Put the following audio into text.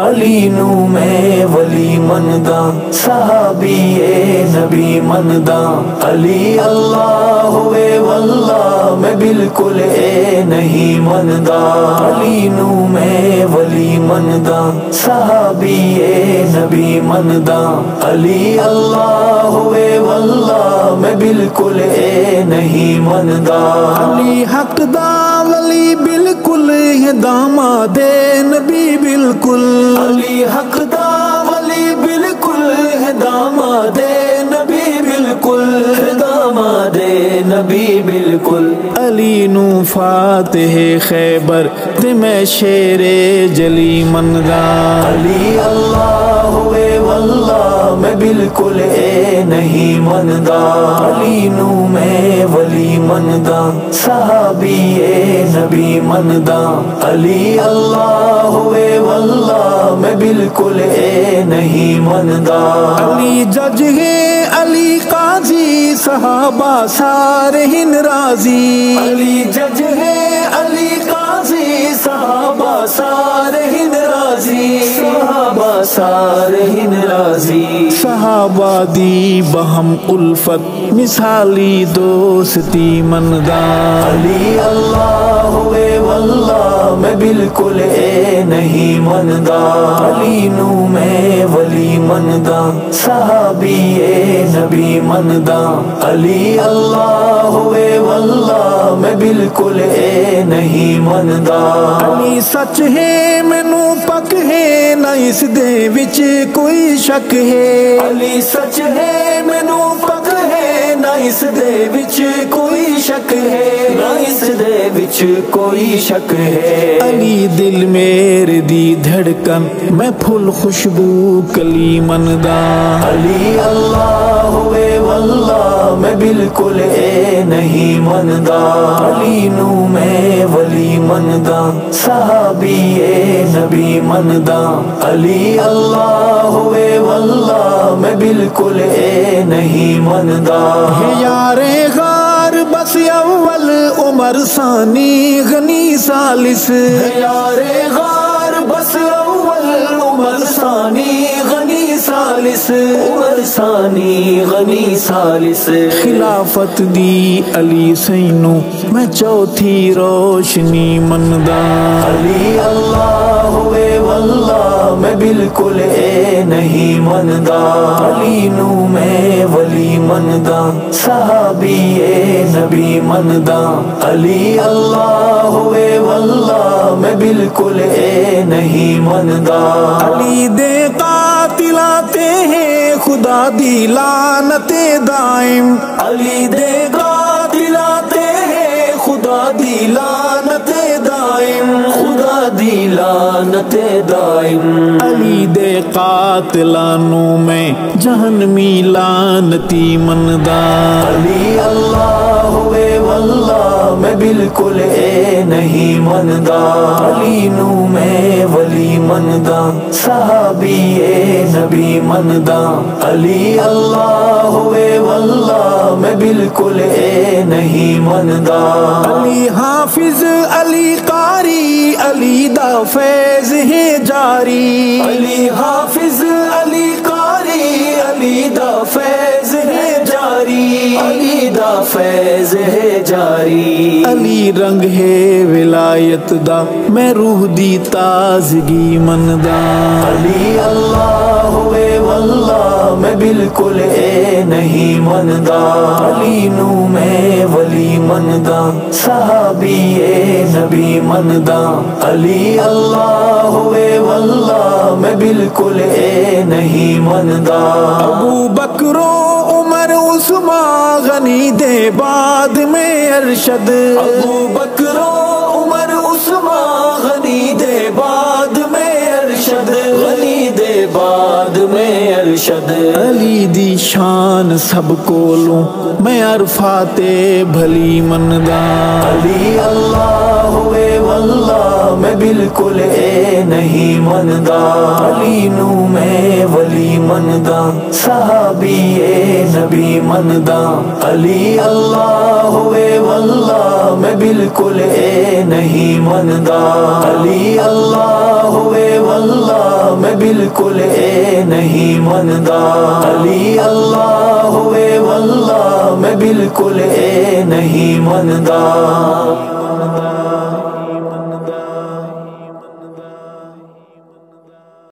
अली नू मैं वली मनदा साहबी ए नबी मनदा अली अल्लाह हुए वल्लाह मैं बिल्कुल ए नहीं मनदा अली नू मैं वली मनदा साहबी ए नबी मनदा अली अल्लाह हुए वल्लाह मैं बिल्कुल ए नहीं मनदा अली हकदा वली बिल्कुल दामा देन बिल्कुल। अली हकदा वली बिल्कुल। दामा दामादे नबी बिल्कुल। दामादे नबी बिल्कुल। अली नू फातह खैबर ते मैं शेरे जली मनगा अली अल्लाह हुए वल्ला, मैं बिल्कुल ए नहीं मन अली नू मैं वली मनदा सहाबी ए नबी मनदा अली अल्लाह बिल्कुल ए नहीं मनदा अली जज है अली काजी सहाबा सारे हिन राज़ी। अली जज है अली काजी सहाबा सारे हिन राज़ी। सार ही बहम, उल्फत, मिसाली दोस्ती मन अली अल्लाह हुए वल्लाह, मैं बिल्कुल ए नहीं मनदा अली नू मैं वली मनदा सहाबी ए नबी मनदा अली अल्लाह हुए वल्लाह, मैं बिल्कुल ए नहीं मनदा अली सच है मैं ना इस दे विच कोई शक है। अली सच है मैनु पक है ना इस दे विच कोई शक है। ना इस दे विच कोई शक है। अली दिल मेरे दी धड़कन मैं फुल खुशबू कली मन दा। अली अल्लाह हुए वल्लाह मैं बिल्कुल ए नहीं मनदा अली नू मैं वली मनदा साहबी ए नबी मनदा अली अल्लाह हुए वल्ला। मैं बिल्कुल ए नहीं मनदा है यारे गार बस अव्वल उमर सानी गनी सालिस। यारे गार बस अव्वल उमर सानी। सालिस उमर सानी गनी सालिस। खिलाफत दी अली सैनू मैं चौथी रोशनी मनदा अली अल्लाह हुए वल्ला मैं बिल्कुल ए नहीं मनदा अली नू मैं वली मनदा साहबी ए नबी मनदा अली अल्लाह हुए वल्ला मैं बिल्कुल ए नहीं मनदा अली दे कातिला ते हैं खुदा दी लानते दाइम अली देगा दिलाते हैं, खुदा दी लानते दाइम खुदा दी लानते दाइम अली दे कातिलानू में जहनमी लानती मनदा अली अल्लाह हुए वल्ला। मैं बिल्कुल ए नहीं मनदा अली नू मैं वली मनदा साहबी ए नबी मनदा अली अल्लाह हुए वल्ला। मैं बिल्कुल ए नहीं मनदा अली हाफिज, अली कारी, अली दा फैज है जारी। अली हाफिज, अली कारी, अली दा फैज है जारी। अली दा फैज है जारी। अली रंग है विलायत दा, मैं रूह दी ताजगी मनदा। अली अल्लाह हुए वल्ला, मैं बिल्कुल ए नहीं मनदा। अली नू मैं वली मनदा, साहबी ए नबी मनदा। अली अल्लाह हुए वल्ला, मैं बिल्कुल ए नहीं मनदा। अबू बकरो उस्मा गनी दे बाद में अरशद। अबू बकरो उमर उस्मा गनी दे बाद में अरशद। गनी दे बाद में अरशद। अली दी शान सब कोलों मैं अरफाते भली मनदा अली अल्लाह हुए वल्ला मैं बिल्कुल ए नहीं मनदा अली नू मैं वली मनदा साहबी ए नबी मनदा अली अल्लाह हुए वल्ला, मैं बिल्कुल ए नहीं मनदा अली अल्लाह हुए वल्ला बिल्कुल ए नहीं मनदा अली अल्लाह हुए वल्ला, मैं बिल्कुल ए नहीं मनदा